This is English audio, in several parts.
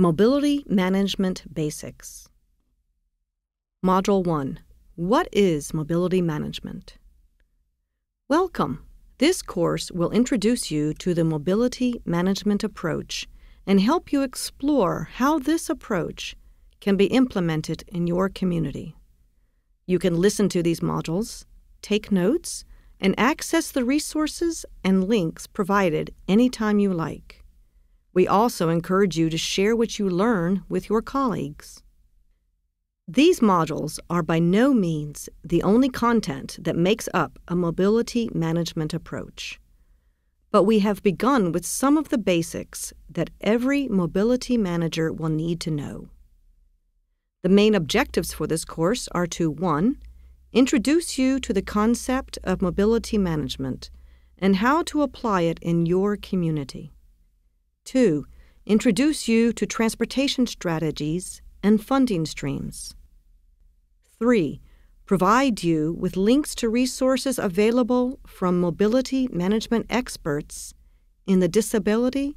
Mobility Management Basics. Module 1 What is Mobility Management? Welcome. This course will introduce you to the mobility management approach and help you explore how this approach can be implemented in your community. You can listen to these modules, take notes, and access the resources and links provided anytime you like. We also encourage you to share what you learn with your colleagues. These modules are by no means the only content that makes up a mobility management approach. But we have begun with some of the basics that every mobility manager will need to know. The main objectives for this course are to 1 introduce you to the concept of mobility management and how to apply it in your community. 2. Introduce you to transportation strategies and funding streams. 3. Provide you with links to resources available from mobility management experts in the disability,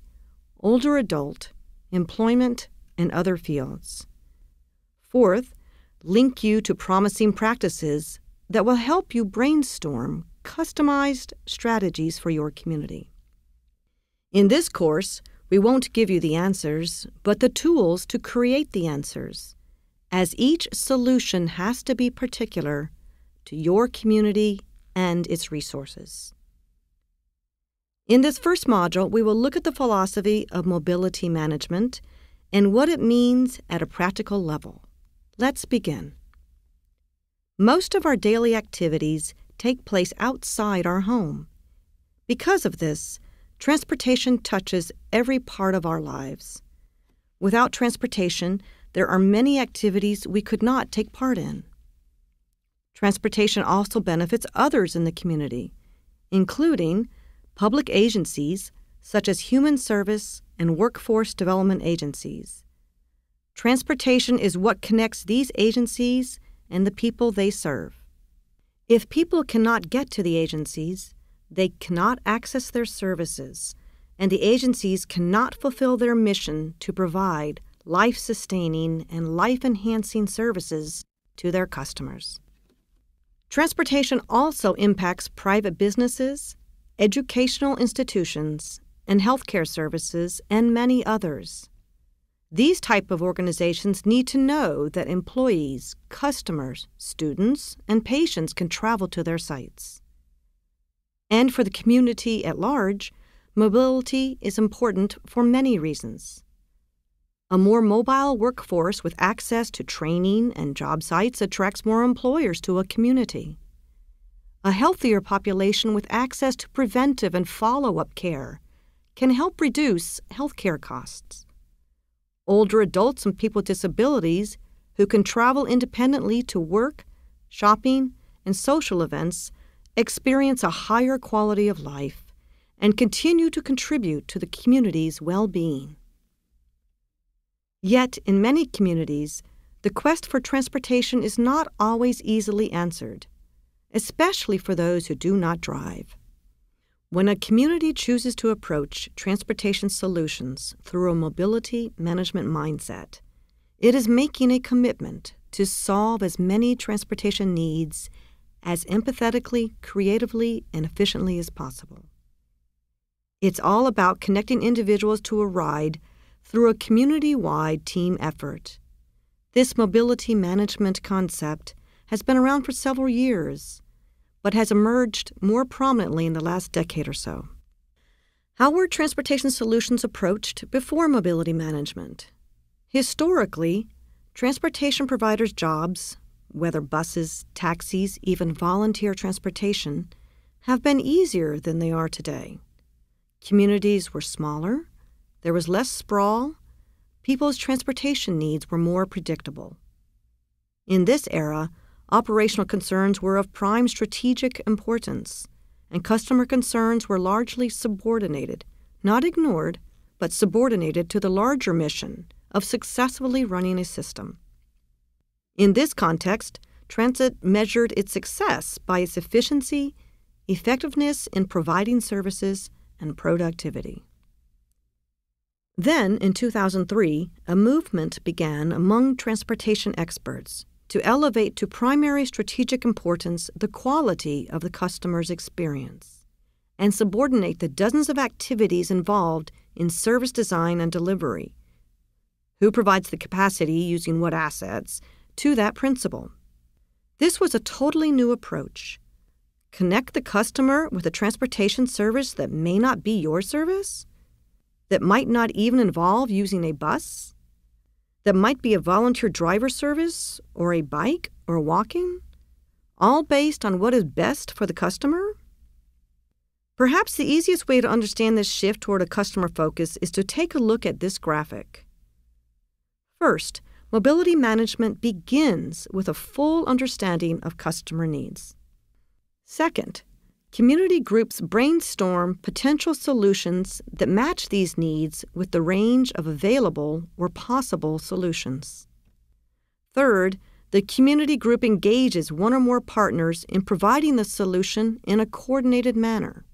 older adult, employment, and other fields. Fourth, link you to promising practices that will help you brainstorm customized strategies for your community. In this course, we won't give you the answers, but the tools to create the answers, as each solution has to be particular to your community and its resources. In this first module, we will look at the philosophy of mobility management and what it means at a practical level. Let's begin. Most of our daily activities take place outside our home. Because of this, transportation touches every part of our lives. Without transportation, there are many activities we could not take part in. Transportation also benefits others in the community, including public agencies such as human service and workforce development agencies. Transportation is what connects these agencies and the people they serve. If people cannot get to the agencies, they cannot access their services, and the agencies cannot fulfill their mission to provide life sustaining and life enhancing services to their customers. Transportation also impacts private businesses, educational institutions, and healthcare services, and many others. These type of organizations need to know that employees, customers, students, and patients can travel to their sites. And for the community at large, mobility is important for many reasons. A more mobile workforce with access to training and job sites attracts more employers to a community. A healthier population with access to preventive and follow up care can help reduce healthcare costs older adults and people with disabilities who can travel independently to work, shopping, and social events experience a higher quality of life and continue to contribute to the community's well being. Yet, in many communities, the quest for transportation is not always easily answered, especially for those who do not drive. When a community chooses to approach transportation solutions through a mobility management mindset, it is making a commitment to solve as many transportation needs as empathetically, creatively, and efficiently as possible. It's all about connecting individuals to a ride through a community wide team effort. This mobility management concept has been around for several years but has emerged more prominently in the last decade or so. How were transportation solutions approached before mobility management? Historically, transportation providers' jobs, whether buses, taxis, even volunteer transportation, have been easier than they are today. Communities were smaller, there was less sprawl, people's transportation needs were more predictable. In this era, operational concerns were of prime strategic importance, and customer concerns were largely subordinated, not ignored, but subordinated to the larger mission of successfully running a system. In this context, transit measured its success by its efficiency, effectiveness in providing services, and productivity. Then, in 2003, a movement began among transportation experts to elevate to primary strategic importance the quality of the customer's experience and subordinate the dozens of activities involved in service design and delivery. Who provides the capacity using what assets to that principle? This was a totally new approach. Connect the customer with a transportation service that may not be your service? That might not even involve using a bus? That might be a volunteer driver service, or a bike, or walking? All based on what is best for the customer? Perhaps the easiest way to understand this shift toward a customer focus is to take a look at this graphic. First, mobility management begins with a full understanding of customer needs. Second, community groups brainstorm potential solutions that match these needs with the range of available or possible solutions. Third, the community group engages one or more partners in providing the solution in a coordinated manner.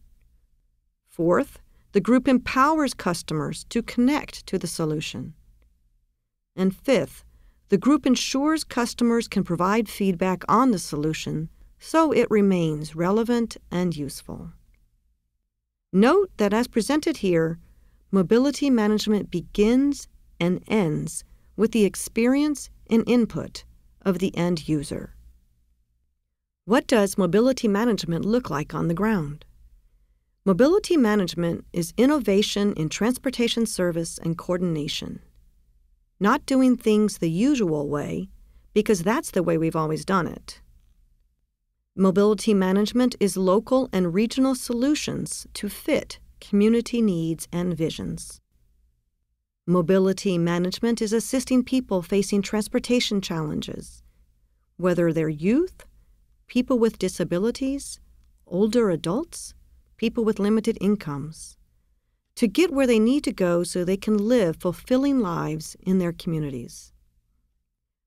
Fourth, the group empowers customers to connect to the solution. And fifth, the group ensures customers can provide feedback on the solution so it remains relevant and useful. Note that as presented here, mobility management begins and ends with the experience and input of the end user. What does mobility management look like on the ground? Mobility management is innovation in transportation service and coordination not doing things the usual way, because that's the way we've always done it. Mobility management is local and regional solutions to fit community needs and visions. Mobility management is assisting people facing transportation challenges, whether they're youth, people with disabilities, older adults, people with limited incomes to get where they need to go so they can live fulfilling lives in their communities.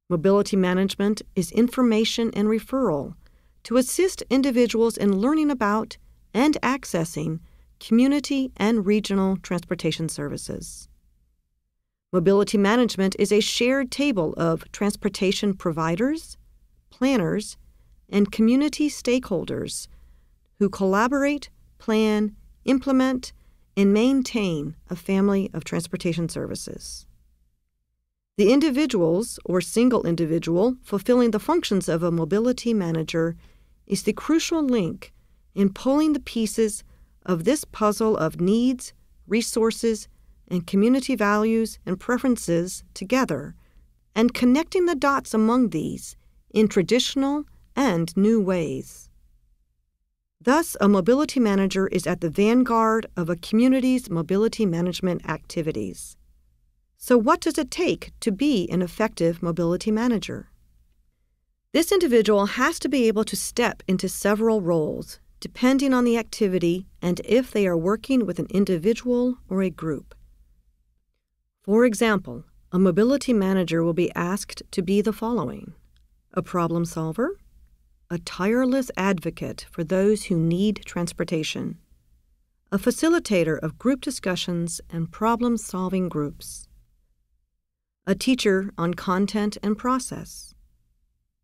Mobility management is information and referral to assist individuals in learning about and accessing community and regional transportation services. Mobility management is a shared table of transportation providers, planners, and community stakeholders who collaborate, plan, implement, and maintain a family of transportation services. The individuals or single individual fulfilling the functions of a mobility manager is the crucial link in pulling the pieces of this puzzle of needs, resources, and community values and preferences together and connecting the dots among these in traditional and new ways. Thus, a mobility manager is at the vanguard of a community's mobility management activities. So, what does it take to be an effective mobility manager? This individual has to be able to step into several roles, depending on the activity and if they are working with an individual or a group. For example, a mobility manager will be asked to be the following a problem solver, a tireless advocate for those who need transportation, a facilitator of group discussions and problem solving groups, a teacher on content and process,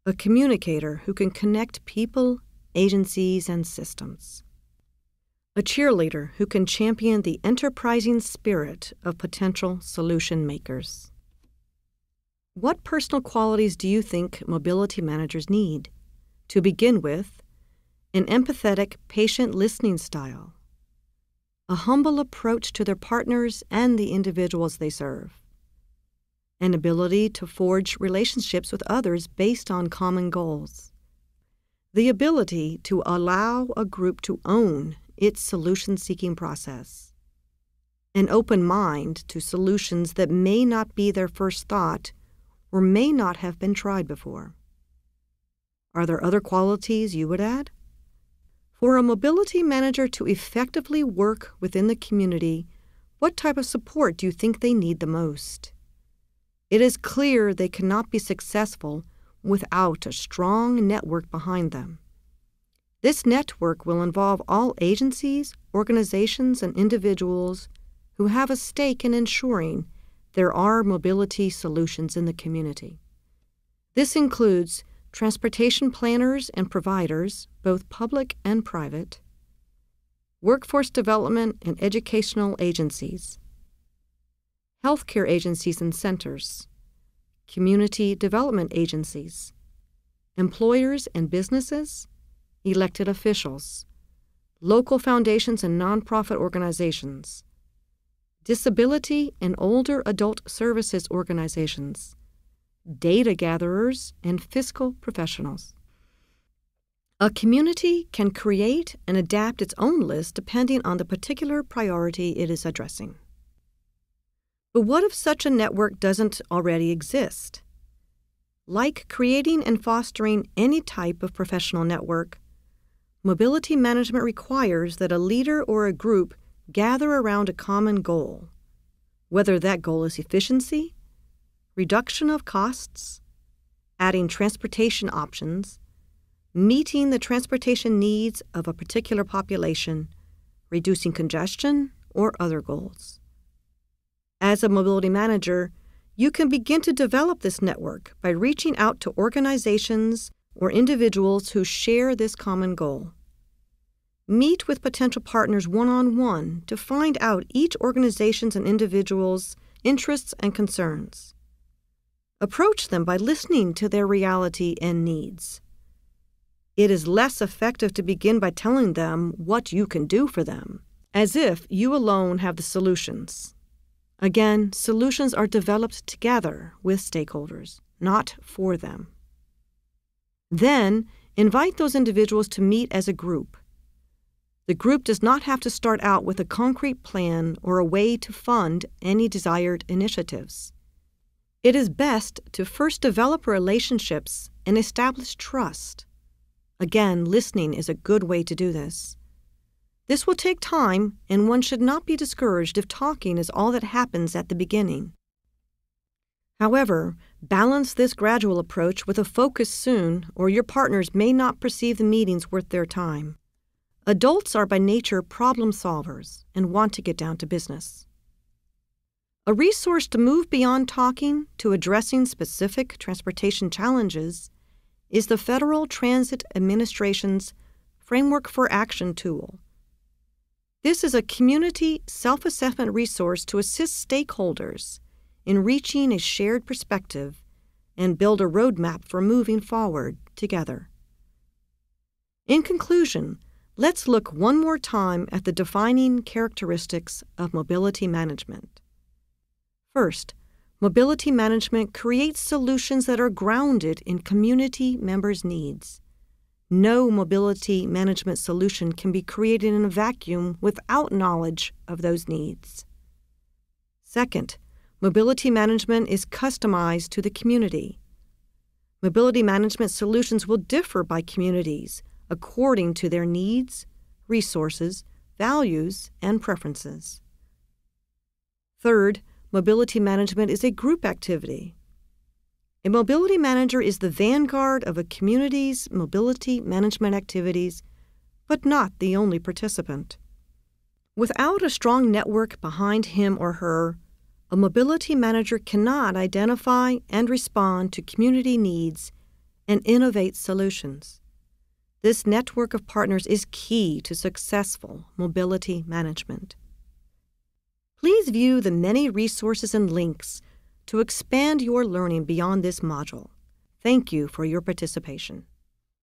a communicator who can connect people, agencies, and systems, a cheerleader who can champion the enterprising spirit of potential solution makers. What personal qualities do you think mobility managers need? To begin with, an empathetic, patient listening style, a humble approach to their partners and the individuals they serve, an ability to forge relationships with others based on common goals, the ability to allow a group to own its solution seeking process, an open mind to solutions that may not be their first thought or may not have been tried before. Are there other qualities you would add? For a mobility manager to effectively work within the community, what type of support do you think they need the most? It is clear they cannot be successful without a strong network behind them. This network will involve all agencies, organizations, and individuals who have a stake in ensuring there are mobility solutions in the community. This includes transportation planners and providers, both public and private, workforce development and educational agencies, healthcare agencies and centers, community development agencies, employers and businesses, elected officials, local foundations and nonprofit organizations, disability and older adult services organizations, data gatherers, and fiscal professionals. A community can create and adapt its own list depending on the particular priority it is addressing. But what if such a network doesn't already exist? Like creating and fostering any type of professional network, mobility management requires that a leader or a group gather around a common goal, whether that goal is efficiency, reduction of costs, adding transportation options, meeting the transportation needs of a particular population, reducing congestion, or other goals. As a mobility manager, you can begin to develop this network by reaching out to organizations or individuals who share this common goal. Meet with potential partners one on one to find out each organization's and individual's interests and concerns. Approach them by listening to their reality and needs. It is less effective to begin by telling them what you can do for them, as if you alone have the solutions. Again, solutions are developed together with stakeholders, not for them. Then, invite those individuals to meet as a group. The group does not have to start out with a concrete plan or a way to fund any desired initiatives. It is best to first develop relationships and establish trust. Again, listening is a good way to do this. This will take time, and one should not be discouraged if talking is all that happens at the beginning. However, balance this gradual approach with a focus soon, or your partners may not perceive the meetings worth their time. Adults are by nature problem solvers and want to get down to business. A resource to move beyond talking to addressing specific transportation challenges is the Federal Transit Administration's Framework for Action tool this is a community self assessment resource to assist stakeholders in reaching a shared perspective and build a roadmap for moving forward together. In conclusion, let's look one more time at the defining characteristics of mobility management. First, mobility management creates solutions that are grounded in community members' needs. No mobility management solution can be created in a vacuum without knowledge of those needs. Second, mobility management is customized to the community. Mobility management solutions will differ by communities according to their needs, resources, values, and preferences. Third, mobility management is a group activity. A mobility manager is the vanguard of a community's mobility management activities, but not the only participant. Without a strong network behind him or her, a mobility manager cannot identify and respond to community needs and innovate solutions. This network of partners is key to successful mobility management. Please view the many resources and links to expand your learning beyond this module. Thank you for your participation.